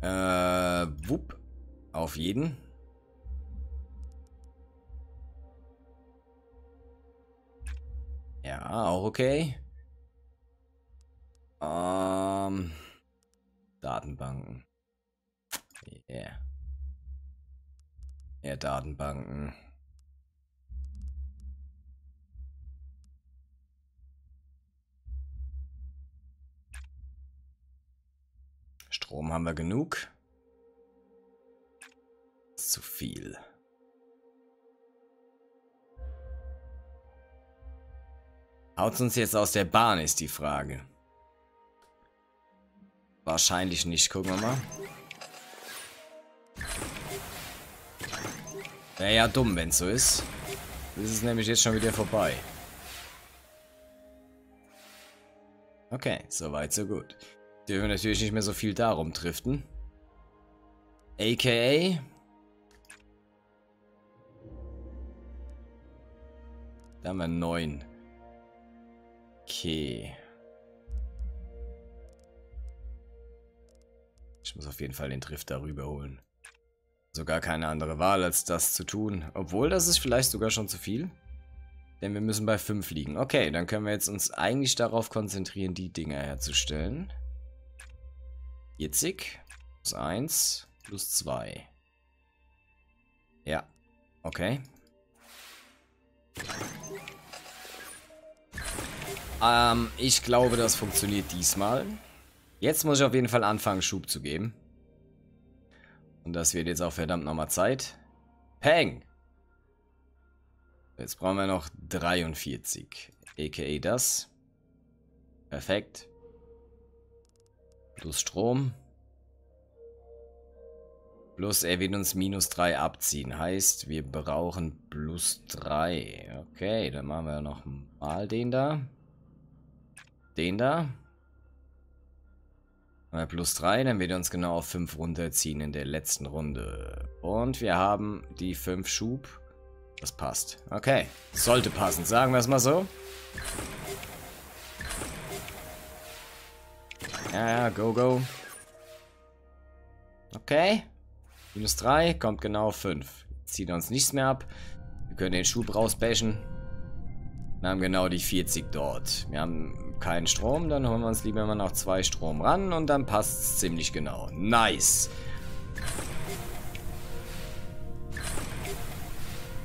Äh, wupp. Auf jeden. Ja, auch okay. Ähm, Datenbanken. Yeah. Ja, Datenbanken. Strom haben wir genug. Zu viel. Haut uns jetzt aus der Bahn, ist die Frage. Wahrscheinlich nicht. Gucken wir mal. Wäre ja dumm, wenn es so ist. Das ist nämlich jetzt schon wieder vorbei. Okay, soweit, so gut. Dürfen wir natürlich nicht mehr so viel darum driften. AKA. Da haben wir neun. Okay. Ich muss auf jeden Fall den Drift darüber holen. Sogar keine andere Wahl, als das zu tun. Obwohl, das ist vielleicht sogar schon zu viel. Denn wir müssen bei 5 liegen. Okay, dann können wir jetzt uns eigentlich darauf konzentrieren, die Dinger herzustellen. 40 plus 1 plus 2. Ja, okay. Ähm, ich glaube, das funktioniert diesmal. Jetzt muss ich auf jeden Fall anfangen, Schub zu geben. Und das wird jetzt auch verdammt nochmal Zeit. Peng! Jetzt brauchen wir noch 43. A.k.a. das. Perfekt. Plus Strom. Plus er wird uns minus 3 abziehen. Heißt, wir brauchen plus 3. Okay, dann machen wir noch mal den da. Den da. Plus 3, dann wird er uns genau auf 5 runterziehen in der letzten Runde. Und wir haben die 5 Schub. Das passt. Okay, sollte passen, sagen wir es mal so. Ja, ja, go, go. Okay. Minus 3, kommt genau auf 5. Zieht uns nichts mehr ab. Wir können den Schub rausbashen. Wir haben genau die 40 dort. Wir haben keinen Strom, dann holen wir uns lieber mal noch zwei Strom ran und dann passt es ziemlich genau. Nice.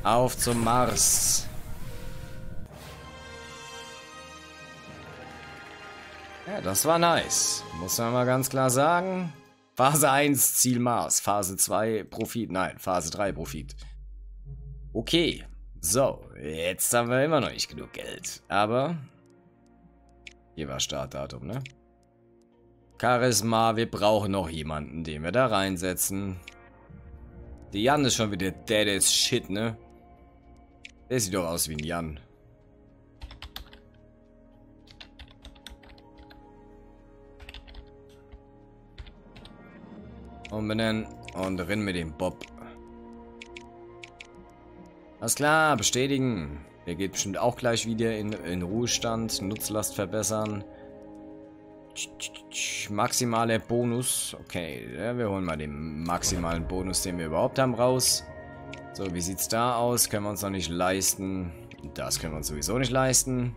Auf zum Mars. Ja, das war nice. Muss man mal ganz klar sagen. Phase 1 Ziel Mars, Phase 2 Profit, nein, Phase 3 Profit. Okay, so, jetzt haben wir immer noch nicht genug Geld. Aber hier war Startdatum, ne? Charisma, wir brauchen noch jemanden, den wir da reinsetzen. Die Jan ist schon wieder dead as shit, ne? Der sieht doch aus wie ein Jan. Umbenennen und rennen mit dem Bob. Alles klar, bestätigen. Der geht bestimmt auch gleich wieder in, in Ruhestand. Nutzlast verbessern. Maximaler Bonus. Okay, wir holen mal den maximalen Bonus, den wir überhaupt haben, raus. So, wie sieht's da aus? Können wir uns noch nicht leisten. Das können wir uns sowieso nicht leisten.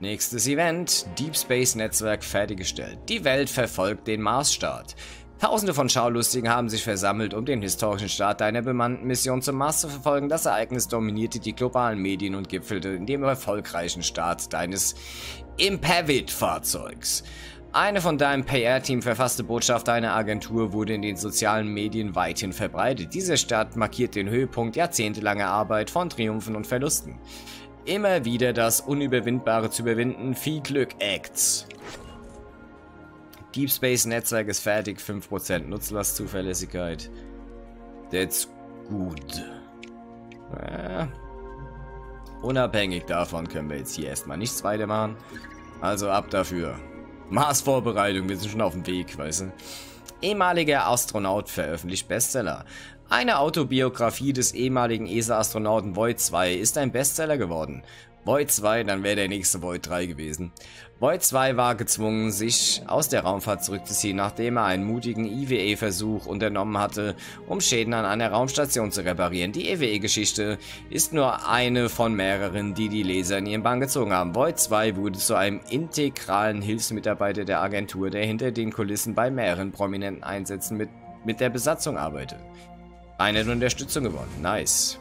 Nächstes Event. Deep Space Netzwerk fertiggestellt. Die Welt verfolgt den Marsstart. Tausende von Schaulustigen haben sich versammelt, um den historischen Start deiner bemannten Mission zum Mars zu verfolgen. Das Ereignis dominierte die globalen Medien und gipfelte in dem erfolgreichen Start deines Impavit-Fahrzeugs. Eine von deinem PR-Team verfasste Botschaft deiner Agentur wurde in den sozialen Medien weithin verbreitet. Dieser Start markiert den Höhepunkt jahrzehntelanger Arbeit von Triumphen und Verlusten. Immer wieder das Unüberwindbare zu überwinden. Viel Glück, Acts. Deep Space Netzwerk ist fertig, 5% Nutzlastzuverlässigkeit. That's good. Ja. Unabhängig davon können wir jetzt hier erstmal nichts weitermachen. Also ab dafür. Mars-Vorbereitung, wir sind schon auf dem Weg, weißt du. Ehemaliger Astronaut veröffentlicht Bestseller. Eine Autobiografie des ehemaligen ESA-Astronauten Void 2 ist ein Bestseller geworden. Void 2, dann wäre der nächste Void 3 gewesen. Void 2 war gezwungen, sich aus der Raumfahrt zurückzuziehen, nachdem er einen mutigen IWE-Versuch unternommen hatte, um Schäden an einer Raumstation zu reparieren. Die IWE-Geschichte ist nur eine von mehreren, die die Leser in ihren Bann gezogen haben. Void 2 wurde zu einem integralen Hilfsmitarbeiter der Agentur, der hinter den Kulissen bei mehreren prominenten Einsätzen mit, mit der Besatzung arbeitet. Eine Unterstützung gewonnen. Nice.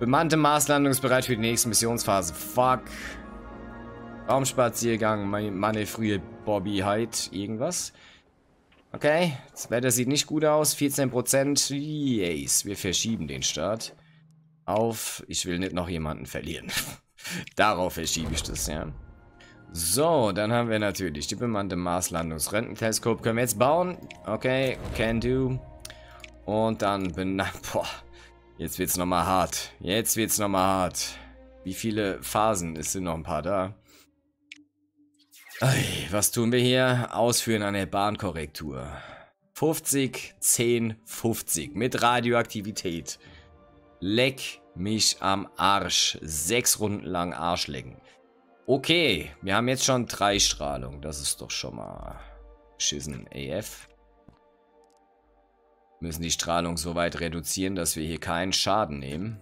Bemannte Marslandungsbereit für die nächste Missionsphase. Fuck. Raumspaziergang, manövriert Bobby Hyde, irgendwas. Okay, das Wetter sieht nicht gut aus. 14%. Yes, wir verschieben den Start. Auf, ich will nicht noch jemanden verlieren. Darauf verschiebe ich das, ja. So, dann haben wir natürlich die bemannte Marslandungsrententeleskop. Können wir jetzt bauen? Okay, can do. Und dann bin... Boah, Jetzt wird's nochmal hart. Jetzt wird's nochmal hart. Wie viele Phasen? Es sind noch ein paar da. Ei, was tun wir hier? Ausführen eine Bahnkorrektur. 50, 10, 50. Mit Radioaktivität. Leck mich am Arsch. Sechs Runden lang Arsch lecken. Okay, wir haben jetzt schon drei Strahlung. Das ist doch schon mal schissen AF müssen die Strahlung so weit reduzieren, dass wir hier keinen Schaden nehmen.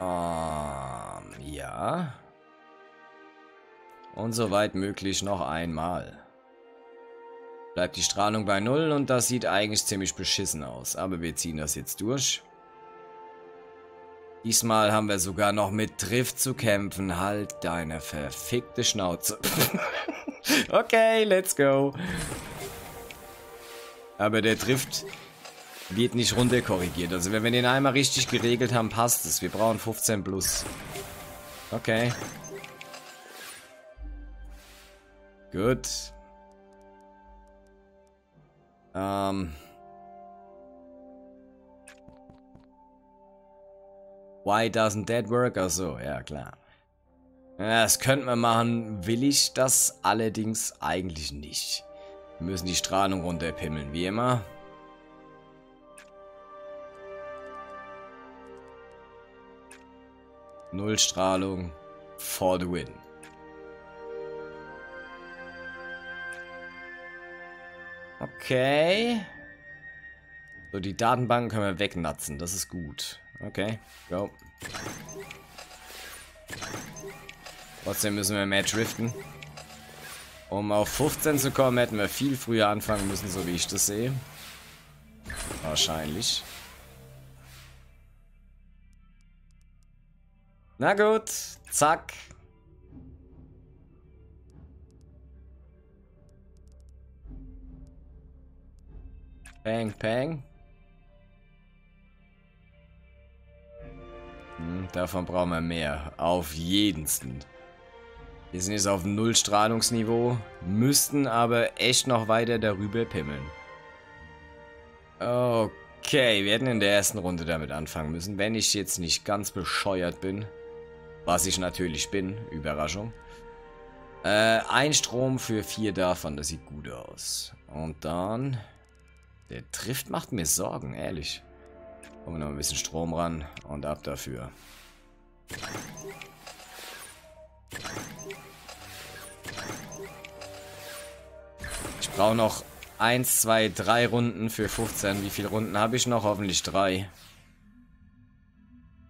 Ähm, ja. Und soweit möglich noch einmal. Bleibt die Strahlung bei Null und das sieht eigentlich ziemlich beschissen aus. Aber wir ziehen das jetzt durch. Diesmal haben wir sogar noch mit Drift zu kämpfen. Halt deine verfickte Schnauze. okay, let's go. Aber der Drift wird nicht runter korrigiert. Also wenn wir den einmal richtig geregelt haben, passt es. Wir brauchen 15 plus. Okay. Gut. Ähm... Why doesn't that work? Achso, ja klar. Das könnte man machen, will ich das allerdings eigentlich nicht. Wir müssen die Strahlung runterpimmeln, wie immer. Null Strahlung for the win. Okay. So, die Datenbanken können wir wegnatzen, das ist gut. Okay, go. Trotzdem müssen wir mehr driften. Um auf 15 zu kommen, hätten wir viel früher anfangen müssen, so wie ich das sehe. Wahrscheinlich. Na gut, zack. Peng, peng. Davon brauchen wir mehr. Auf jedensten. Wir sind jetzt auf Null Strahlungsniveau, müssten aber echt noch weiter darüber pimmeln. Okay, wir hätten in der ersten Runde damit anfangen müssen, wenn ich jetzt nicht ganz bescheuert bin. Was ich natürlich bin, Überraschung. Äh, ein Strom für vier davon, das sieht gut aus. Und dann... Der Drift macht mir Sorgen, ehrlich. Kommen wir noch ein bisschen Strom ran und ab dafür. Ich brauche noch 1, 2, 3 Runden für 15. Wie viele Runden habe ich noch? Hoffentlich 3.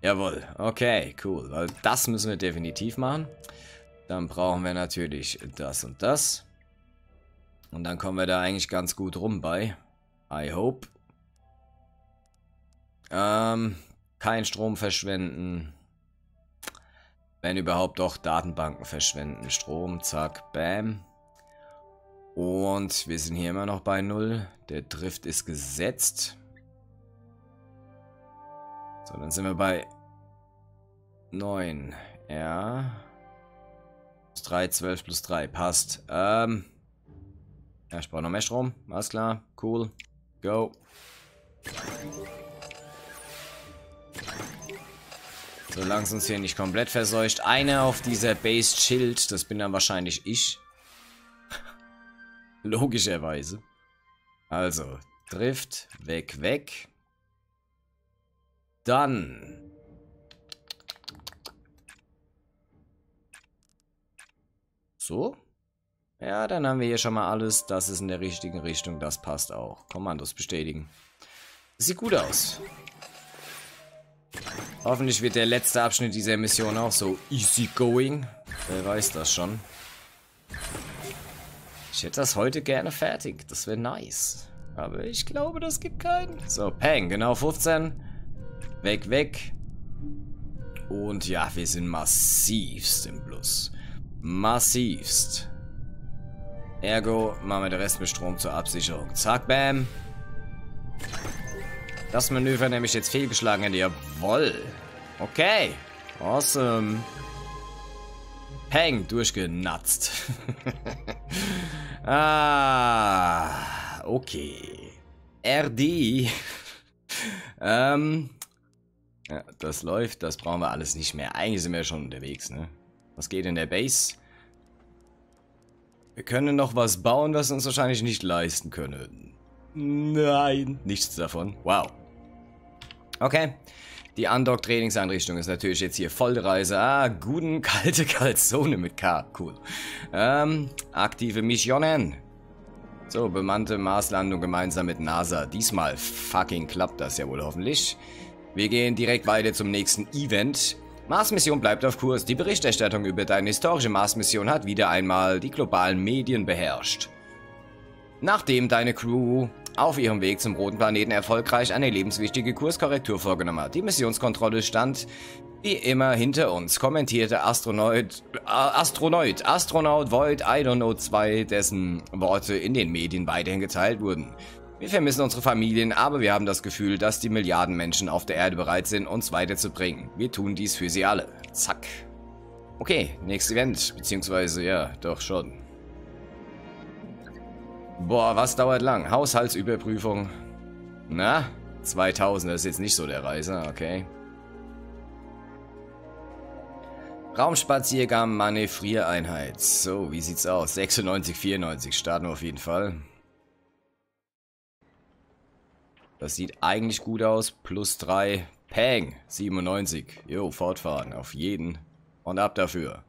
Jawohl, okay, cool. Weil das müssen wir definitiv machen. Dann brauchen wir natürlich das und das. Und dann kommen wir da eigentlich ganz gut rum bei. I hope. Ähm, kein Strom verschwenden. Wenn überhaupt doch Datenbanken verschwenden. Strom, zack, bam. Und wir sind hier immer noch bei Null. Der Drift ist gesetzt. So, dann sind wir bei 9. Ja. Plus 3, 12 plus 3. Passt. Ähm. Ja, ich brauche noch mehr Strom. Alles klar. Cool. Go. Solange es uns hier nicht komplett verseucht. Eine auf dieser Base chillt. Das bin dann wahrscheinlich ich. Logischerweise. Also, Drift, weg, weg. dann... So? Ja, dann haben wir hier schon mal alles. Das ist in der richtigen Richtung. Das passt auch. Kommandos bestätigen. sieht gut aus. Hoffentlich wird der letzte Abschnitt dieser Mission auch so easy going. Wer weiß das schon. Ich hätte das heute gerne fertig. Das wäre nice. Aber ich glaube, das gibt keinen. So, Peng, genau 15. Weg, weg. Und ja, wir sind massivst im Plus. Massivst. Ergo machen wir den Rest mit Strom zur Absicherung. Zack, bam. Das Manöver nämlich jetzt fehlgeschlagen hätte. Jawoll. Okay. Awesome. Peng, durchgenatzt. ah, okay. RD. ähm, ja, das läuft, das brauchen wir alles nicht mehr. Eigentlich sind wir schon unterwegs, ne? Was geht in der Base? Wir können noch was bauen, was uns wahrscheinlich nicht leisten können. Nein, nichts davon. Wow. Okay. Die Undock-Trainingseinrichtung ist natürlich jetzt hier Vollreise. Ah, guten kalte Kalzone mit K. Cool. Ähm, aktive Missionen. So, bemannte Marslandung gemeinsam mit NASA. Diesmal fucking klappt das ja wohl hoffentlich. Wir gehen direkt weiter zum nächsten Event. Mars-Mission bleibt auf Kurs. Die Berichterstattung über deine historische Mars-Mission hat wieder einmal die globalen Medien beherrscht. Nachdem deine Crew auf ihrem Weg zum roten Planeten erfolgreich eine lebenswichtige Kurskorrektur vorgenommen hat. Die Missionskontrolle stand wie immer hinter uns, kommentierte Astronaut, äh, Astronaut, Astronaut Void I don't know 2, dessen Worte in den Medien weiterhin geteilt wurden. Wir vermissen unsere Familien, aber wir haben das Gefühl, dass die Milliarden Menschen auf der Erde bereit sind, uns weiterzubringen. Wir tun dies für sie alle. Zack. Okay, nächstes Event, beziehungsweise, ja, doch schon. Boah, was dauert lang? Haushaltsüberprüfung. Na, 2000, das ist jetzt nicht so der Reise, okay. Raumspaziergang Manövriereinheit. So, wie sieht's aus? 96, 94, starten wir auf jeden Fall. Das sieht eigentlich gut aus. Plus 3. Peng, 97. Jo, fortfahren, auf jeden. Und ab dafür.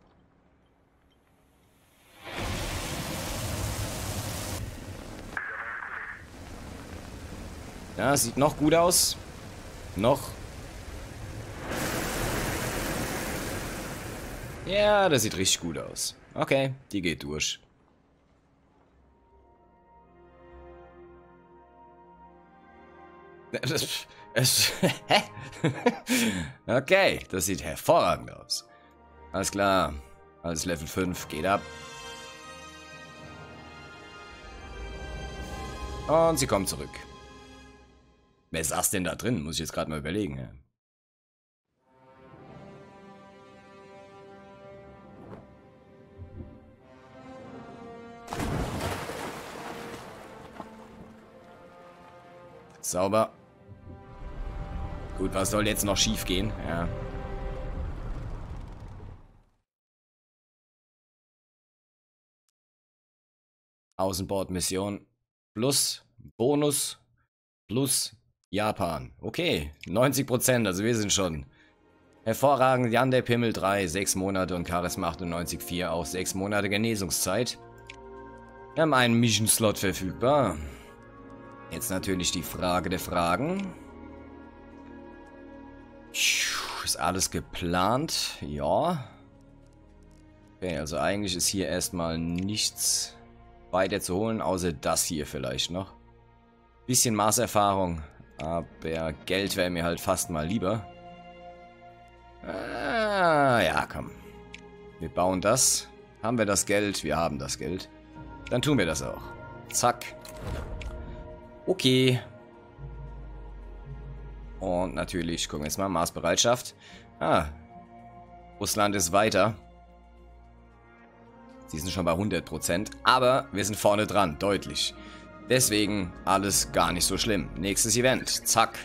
Ja, sieht noch gut aus. Noch. Ja, das sieht richtig gut aus. Okay, die geht durch. hä? okay, das sieht hervorragend aus. Alles klar. Alles Level 5 geht ab. Und sie kommt zurück. Wer saß denn da drin? Muss ich jetzt gerade mal überlegen. Ja. Sauber. Gut, was soll jetzt noch schief gehen? Ja. Außenbordmission plus Bonus plus Japan. Okay, 90%, also wir sind schon. Hervorragend, Jan der Pimmel 3, 6 Monate und Charisma 98 4, auch 6 Monate Genesungszeit. Wir haben einen Mission-Slot verfügbar. Jetzt natürlich die Frage der Fragen. Ist alles geplant? Ja. Okay, also eigentlich ist hier erstmal nichts weiter zu holen, außer das hier vielleicht noch. Bisschen Maßerfahrung. Aber Geld wäre mir halt fast mal lieber. Ah, ja, komm. Wir bauen das. Haben wir das Geld? Wir haben das Geld. Dann tun wir das auch. Zack. Okay. Und natürlich, gucken wir jetzt mal, Maßbereitschaft. Ah. Russland ist weiter. Sie sind schon bei 100%. Aber wir sind vorne dran, deutlich. Deswegen alles gar nicht so schlimm. Nächstes Event. Zack.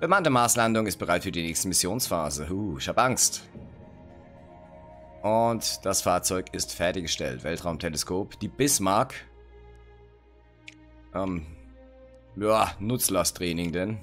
Bemannte Marslandung ist bereit für die nächste Missionsphase. Huh, ich hab Angst. Und das Fahrzeug ist fertiggestellt. Weltraumteleskop. Die Bismarck. Ähm, ja, Nutzlasttraining denn.